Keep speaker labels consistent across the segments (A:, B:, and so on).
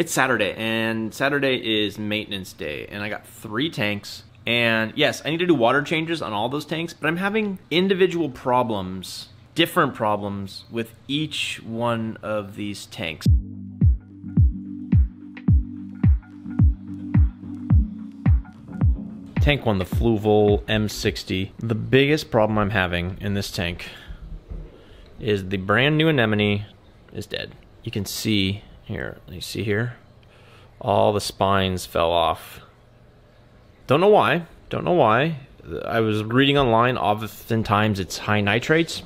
A: It's Saturday, and Saturday is maintenance day, and I got three tanks. And yes, I need to do water changes on all those tanks, but I'm having individual problems, different problems with each one of these tanks. Tank 1, the Fluval M60. The biggest problem I'm having in this tank is the brand new anemone is dead. You can see here, you see here, all the spines fell off. Don't know why, don't know why. I was reading online, oftentimes it's high nitrates.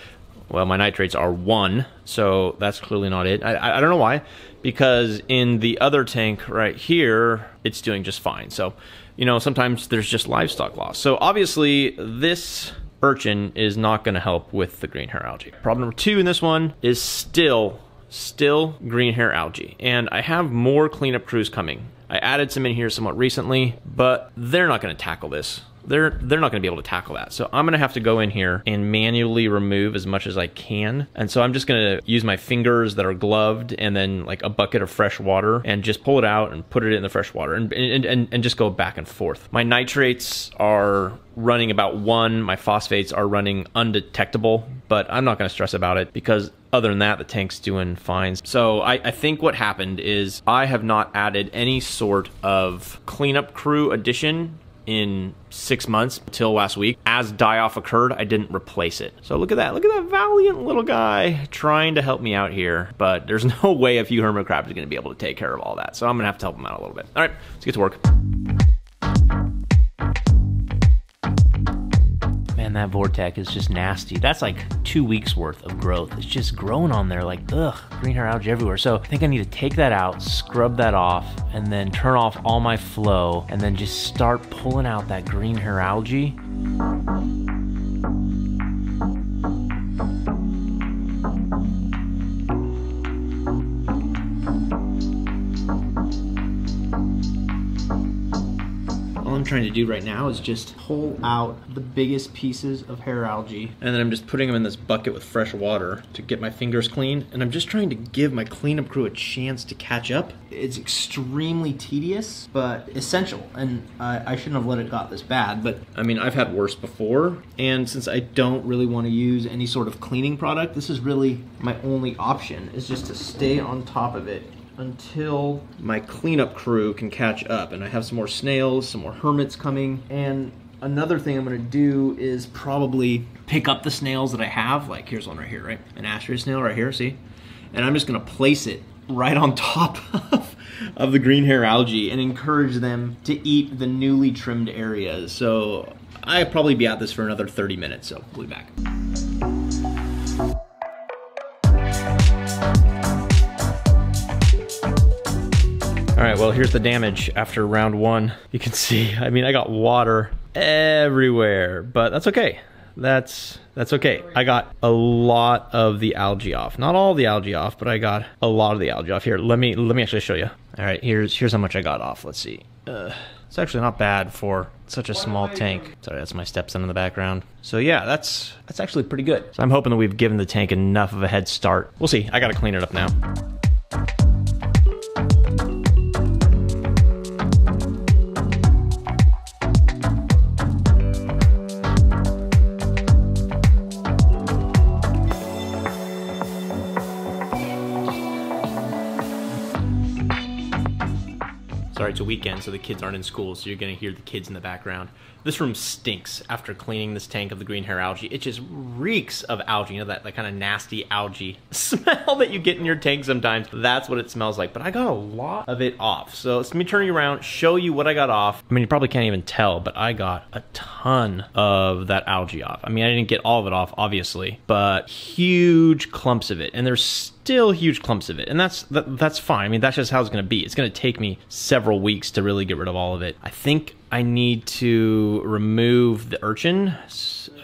A: well, my nitrates are one, so that's clearly not it. I, I don't know why, because in the other tank right here, it's doing just fine. So you know, sometimes there's just livestock loss. So obviously this urchin is not going to help with the green hair algae. Problem number two in this one is still, still green hair algae. And I have more cleanup crews coming. I added some in here somewhat recently, but they're not going to tackle this they're they're not going to be able to tackle that. So I'm going to have to go in here and manually remove as much as I can. And so I'm just going to use my fingers that are gloved and then like a bucket of fresh water and just pull it out and put it in the fresh water and and, and, and just go back and forth. My nitrates are running about one. My phosphates are running undetectable, but I'm not going to stress about it because other than that, the tank's doing fine. So I, I, think what happened is I have not added any sort of cleanup crew addition in six months until last week. As die off occurred, I didn't replace it. So look at that. Look at that valiant little guy trying to help me out here. But there's no way a few hermit crabs is going to be able to take care of all that. So I'm going to have to help him out a little bit. All right, let's get to work. That Vortech is just nasty. That's like two weeks worth of growth. It's just growing on there like, ugh, green hair algae everywhere. So I think I need to take that out, scrub that off, and then turn off all my flow, and then just start pulling out that green hair algae. Trying to do right now is just pull out the biggest pieces of hair algae and then I'm just putting them in this bucket with fresh water to get my fingers clean and I'm just trying to give my cleanup crew a chance to catch up. It's extremely tedious but essential and I, I shouldn't have let it got this bad but I mean I've had worse before and since I don't really want to use any sort of cleaning product this is really my only option is just to stay on top of it until my cleanup crew can catch up. And I have some more snails, some more hermits coming. And another thing I'm gonna do is probably pick up the snails that I have. Like here's one right here, right? An astrea snail right here, see? And I'm just gonna place it right on top of, of the green hair algae and encourage them to eat the newly trimmed areas. So I'll probably be at this for another 30 minutes, so we'll be back. All right, well, here's the damage after round one. You can see, I mean, I got water everywhere, but that's okay. That's that's okay. I got a lot of the algae off. Not all the algae off, but I got a lot of the algae off. Here, let me let me actually show you. All right, here's here's how much I got off. Let's see. Uh, it's actually not bad for such a small tank. Sorry, that's my stepson in the background. So yeah, that's that's actually pretty good. So I'm hoping that we've given the tank enough of a head start. We'll see. I got to clean it up now. Sorry, it's a weekend, so the kids aren't in school, so you're gonna hear the kids in the background. This room stinks after cleaning this tank of the green hair algae. It just reeks of algae, you know, that, that kind of nasty algae smell that you get in your tank sometimes. That's what it smells like, but I got a lot of it off. So let me turn you around, show you what I got off. I mean, you probably can't even tell, but I got a ton of that algae off. I mean, I didn't get all of it off, obviously, but huge clumps of it. And there's still huge clumps of it, and that's that, that's fine. I mean, that's just how it's going to be. It's going to take me several weeks to really get rid of all of it. I think I need to remove the urchin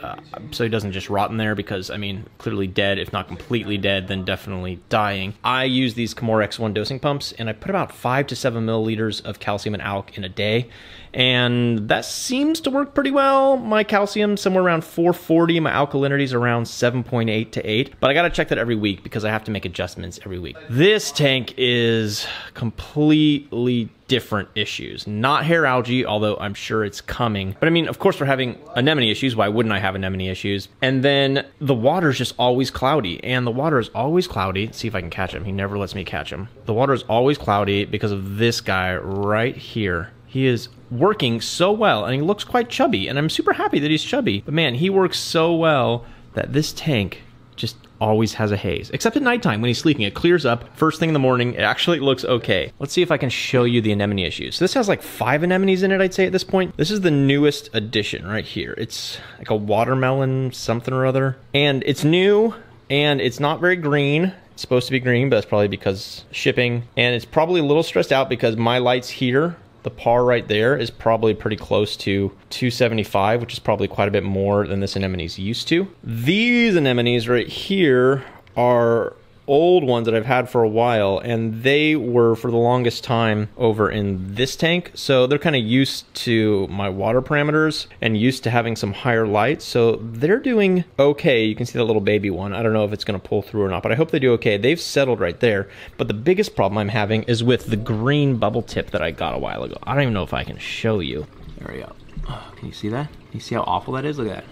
A: uh, so he doesn't just rot in there because, I mean, clearly dead, if not completely dead, then definitely dying. I use these Kamoer X1 dosing pumps and I put about five to seven milliliters of calcium and alk in a day. And that seems to work pretty well. My calcium somewhere around 440, my alkalinity is around 7.8 to 8. But I gotta check that every week because I have to make adjustments every week. This tank is completely different issues. Not hair algae, although I'm sure it's coming. But I mean, of course, we're having anemone issues. Why wouldn't I have anemone issues? And then the water is just always cloudy. And the water is always cloudy. Let's see if I can catch him. He never lets me catch him. The water is always cloudy because of this guy right here. He is working so well and he looks quite chubby. And I'm super happy that he's chubby. But man, he works so well that this tank just always has a haze. Except at nighttime when he's sleeping, it clears up. First thing in the morning, it actually looks okay. Let's see if I can show you the anemone issues. So this has like five anemones in it, I'd say at this point. This is the newest addition right here. It's like a watermelon something or other. And it's new and it's not very green. It's supposed to be green, but that's probably because shipping. And it's probably a little stressed out because my lights here the PAR right there is probably pretty close to 275, which is probably quite a bit more than this anemone's used to. These anemones right here are old ones that I've had for a while, and they were for the longest time over in this tank. So they're kind of used to my water parameters and used to having some higher lights. So they're doing okay. You can see the little baby one. I don't know if it's going to pull through or not, but I hope they do okay. They've settled right there. But the biggest problem I'm having is with the green bubble tip that I got a while ago. I don't even know if I can show you. There we go. Oh, can you see that? Can you see how awful that is? Look at that.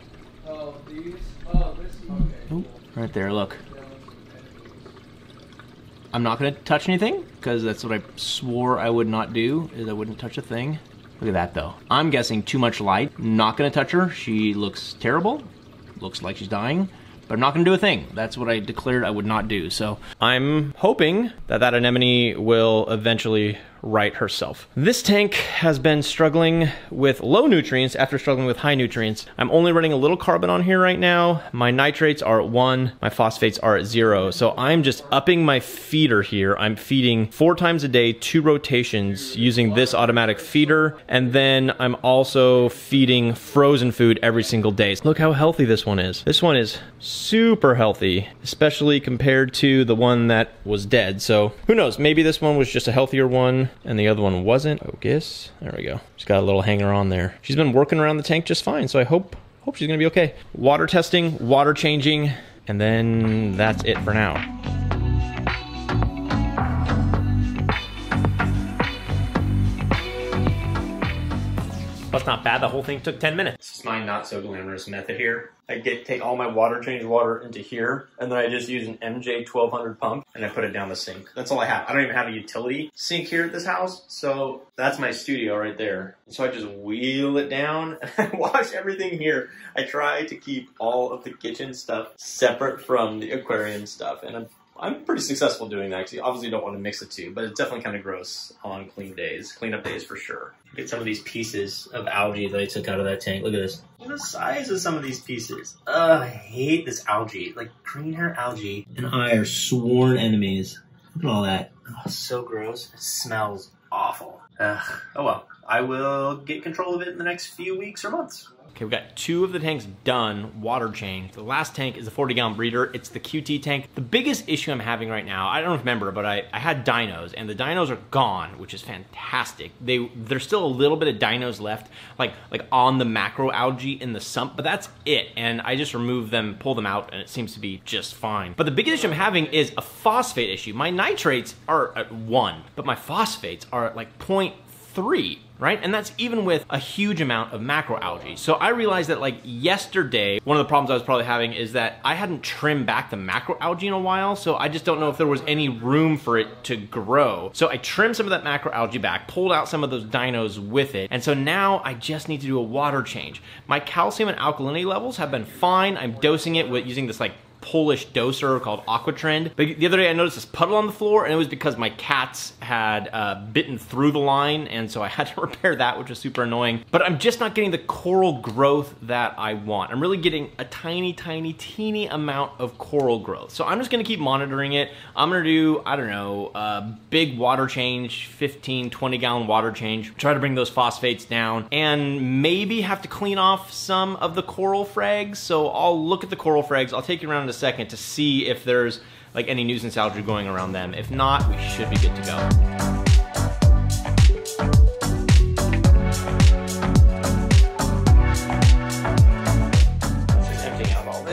A: Oh, these? Oh, this? Okay. right there, look. I'm not to touch anything because that's what I swore I would not do is I wouldn't touch a thing. Look at that though. I'm guessing too much light. Not to touch her. She looks terrible. Looks like she's dying. But I'm not to do a thing. That's what I declared I would not do. So I'm hoping that that anemone will eventually right herself. This tank has been struggling with low nutrients after struggling with high nutrients. I'm only running a little carbon on here right now. My nitrates are at one, my phosphates are at zero. So I'm just upping my feeder here. I'm feeding four times a day, two rotations using this automatic feeder. And then I'm also feeding frozen food every single day. Look how healthy this one is. This one is super healthy, especially compared to the one that was dead. So who knows, maybe this one was just a healthier one and the other one wasn't. Oh, Focus. There we go. She's got a little hanger on there. She's been working around the tank just fine, so I hope hope she's gonna be okay. Water testing, water changing, and then that's it for now. That's not bad. The whole thing took 10 minutes. This is my not so glamorous method here. I get take all my water, change water into here, and then I just use an MJ 1200 pump and I put it down the sink. That's all I have. I don't even have a utility sink here at this house, so that's my studio right there. So I just wheel it down and I wash everything here. I try to keep all of the kitchen stuff separate from the aquarium stuff, and I'm I'm pretty successful doing that. Actually, obviously, don't want to mix the two, but it's definitely kind of gross on clean days, cleanup days for sure. Look at some of these pieces of algae that I took out of that tank. Look at this. Look at the size of some of these pieces. Ugh, I hate this algae. Like green hair algae and I are sworn enemies. Look at all that. Oh, so gross. It smells awful. Ugh. Oh well. I will get control of it in the next few weeks or months. Okay, we got two of the tanks done, water changed. The last tank is a 40 gallon breeder. It's the QT tank. The biggest issue I'm having right now, I don't remember, but I, I had dinos and the dinos are gone, which is fantastic. They, there's still a little bit of dinos left, like, like on the macro algae in the sump, but that's it. And I just remove them, pull them out, and it seems to be just fine. But the biggest issue I'm having is a phosphate issue. My nitrates are at one, but my phosphates are at like 0.3 right? And that's even with a huge amount of macroalgae. So I realized that like yesterday, one of the problems I was probably having is that I hadn't trimmed back the macroalgae in a while, so I just don't know if there was any room for it to grow. So I trimmed some of that macroalgae back, pulled out some of those dinos with it, and so now I just need to do a water change. My calcium and alkalinity levels have been fine. I'm dosing it with using this like
B: Polish doser called Aquatrend. But the other day I noticed this puddle on the floor and it was because my cats had uh, bitten through the line and so I had to repair that, which was super annoying. But I'm just not getting the coral growth that I want. I'm really getting a tiny, tiny, teeny amount of coral growth. So I'm just gonna keep monitoring it. I'm gonna do, I don't know, a big water change, 15, 20 gallon water change, try to bring those phosphates down and maybe have to clean off some of the coral frags. So I'll look at the coral frags. I'll take you around a second to see if there's like any nuisance algae going around them. If not, we should be good to go.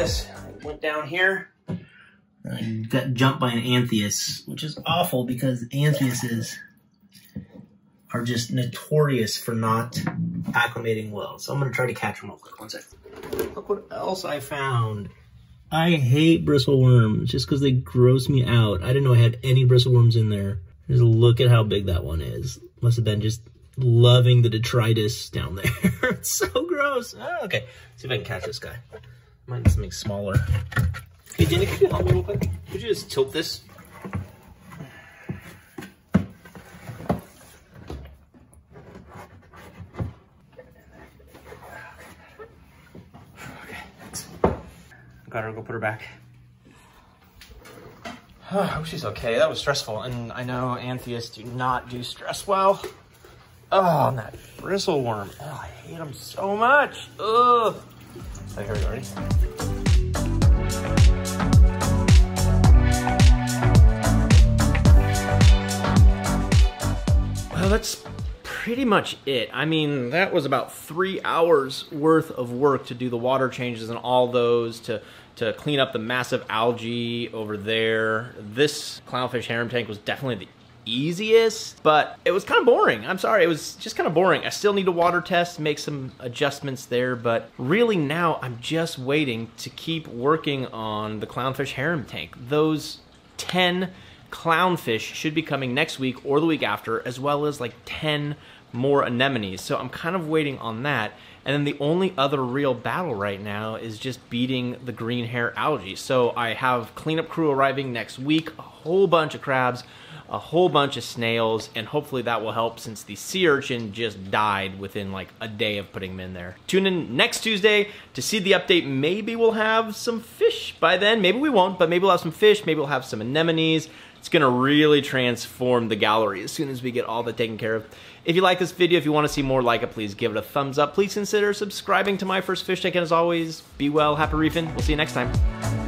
B: I went down here.
A: I got jumped by an anthias, which is awful because anthiases are just notorious for not acclimating well. So I'm going to try to catch them real quick. One second. Look what else I found. I hate bristleworms just because they gross me out. I didn't know I had any bristleworms in there. Just look at how big that one is. Must have been just loving the detritus down there. it's so gross. Oh, okay, see if I can catch this guy. Might need something smaller. Hey, Danny, could you help me real quick? Could you just tilt this? Got her, go put her back. I hope she's okay. That was stressful, and I know Anthias do not do stress well. Oh, and that bristle worm. Oh, I hate them so much. Ugh. I heard already. Well, that's pretty much it. I mean, that was about three hours worth of work to do the water changes and all those, to to clean up the massive algae over there. This clownfish harem tank was definitely the easiest, but it was kind of boring. I'm sorry, it was just kind of boring. I still need a water test, make some adjustments there, but really now I'm just waiting to keep working on the clownfish harem tank. Those 10 clownfish should be coming next week or the week after, as well as like 10 more anemones. So I'm kind of waiting on that. And then the only other real battle right now is just beating the green hair algae. So I have cleanup crew arriving next week, a whole bunch of crabs, a whole bunch of snails, and hopefully that will help since the sea urchin just died within like a day of putting them in there. Tune in next Tuesday to see the update. Maybe we'll have some fish by then. Maybe we won't, but maybe we'll have some fish. Maybe we'll have some anemones. It's gonna really transform the gallery as soon as we get all that taken care of. If you like this video, if you wanna see more like it, please give it a thumbs up. Please consider subscribing to My First Fish Tank, and as always, be well, happy reefing. We'll see you next time.